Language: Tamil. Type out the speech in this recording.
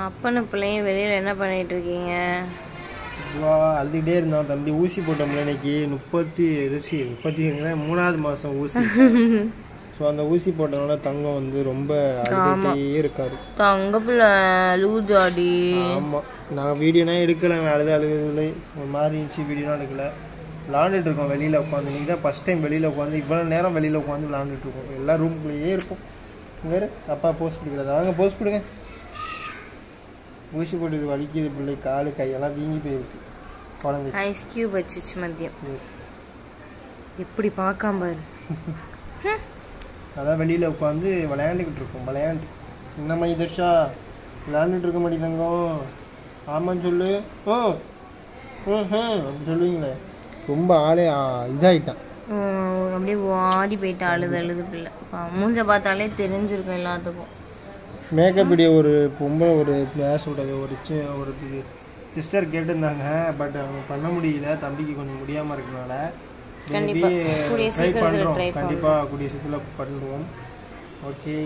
அப்பனும் பிள்ளையும் வெளியில் என்ன பண்ணிட்டு இருக்கீங்க? வா அழுதுகிட்டே இருந்தான் தம்பி. ஊசி போட்டோம்ல இன்னைக்கு. முப்பத்தி ரிசி முப்பத்தி மூணாவது மாதம் ஊசி. ஸோ அந்த ஊசி போட்டனால தங்கம் வந்து ரொம்ப அழுதுகிட்டே இருக்காரு. தங்க பிள்ளை லூஜாடி ஆமாம் நான் வீடியோனா எடுக்கல அழுது அழுகுதுல ஒரு மாதிரி இருந்துச்சு வீடியோலாம் எடுக்கல. விளாண்டுட்டு இருக்கோம் வெளியில் உட்காந்து நீங்கள் தான் ஃபஸ்ட் டைம் வெளியில் உட்காந்து இவ்வளோ நேரம் வெளியில் உட்காந்து விளாண்டுட்டு இருக்கோம். எல்லா ரூம்குள்ளேயே இருக்கும் வேறு அப்பா போஸ்ட் கொடுக்குறது வாங்க போஸ்ட் கொடுங்க. ஊசி போட்டது வலிக்குது பிள்ளை காலு கையெல்லாம் வீங்கி போயிருக்கு. குழந்தை ஐஸ் கியூப் வச்சுச்சு மதியம். எப்படி பார்க்காம பாரு. அதான் வெளியில் உட்காந்து விளையாண்டுக்கிட்டு இருக்கோம் விளையாண்டு. என்ன மணி தர்ஷா? விளையாண்டுட்டு இருக்க மாட்டேங்க ஆமான்னு சொல்லு. ஓ. அப்படி சொல்லுவீங்களே. ரொம்ப ஆளே உம், அப்படியே வாடி போயிட்டு அழுது அழுது பிள்ளை. மூஞ்ச பார்த்தாலே தெரிஞ்சிருக்கும் எல்லாத்துக்கும். மேக்கப் இடைய ஒரு பொம்பளை ஒரு பேர் சொல்கிறது ஒரு சி ஒரு சிஸ்டர் கேட்டிருந்தாங்க பட் அவங்க பண்ண முடியல. தம்பிக்கு கொஞ்சம் முடியாமல் இருக்கனால. ட்ரை பண்ணுறோம் கண்டிப்பாக கூடிய சீக்கிரத்தில் பண்ணுவோம். ஓகே